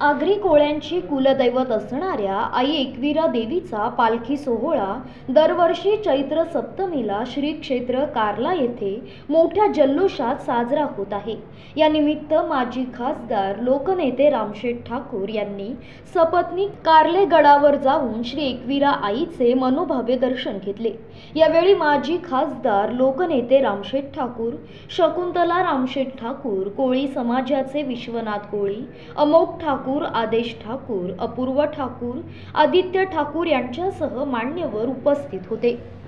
आगरी कोळ्यांची कुलदैवत असणाऱ्या आई एकविरा देवीचा पालखी सोहळा दरवर्षी चैत्र सप्तमीला श्री क्षेत्र कार्ला येथे मोठ्या जल्लोषात साजरा होत आहे. या निमित्त माजी खासदार लोकनेते रामशेठ ठाकूर यांनी सपत्नी कार्ले गडावर जाऊन श्री एकविरा आईचे मनोभावे दर्शन घेतले. यावेळी माजी खासदार लोकनेते रामशेठ ठाकूर शकुंतला रामशेठ ठाकूर कोळी समाजाचे विश्वनाथ कोळी अमोक ठाकूर आदेश ठाकूर अपूर्व ठाकूर आदित्य ठाकूर यांच्यासह मान्यवर उपस्थित होते.